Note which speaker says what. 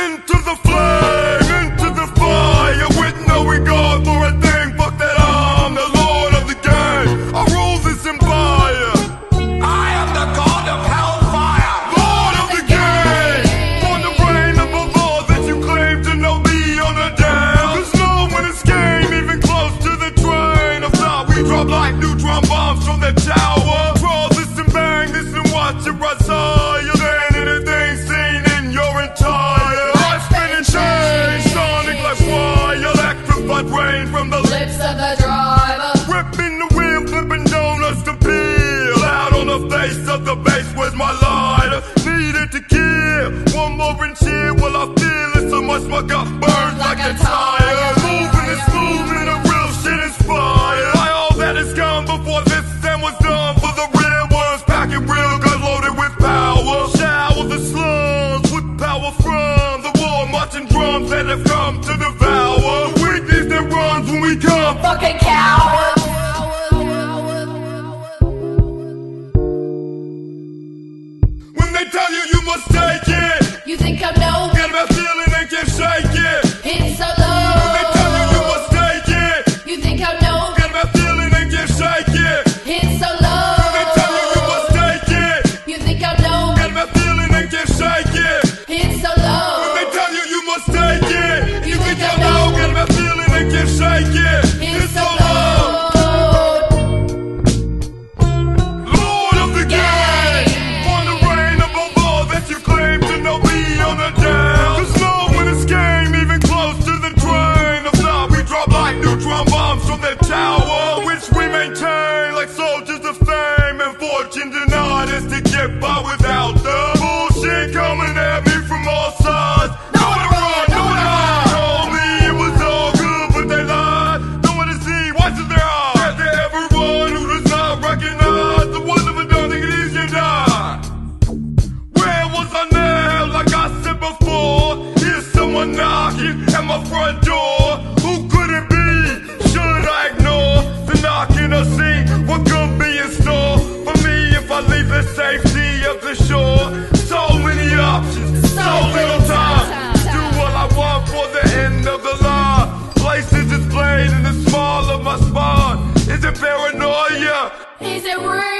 Speaker 1: into the flame. much but got burned like, like a tire. Moving is moving, the real shit is fire. Why all that is gone before this and was done for the real ones. Packing real guns loaded with power. Shower the slums with power from the war marching drums that have come to devour. The weakness that runs when we come.
Speaker 2: Fucking
Speaker 1: Give, shake, yeah. Is it
Speaker 2: real?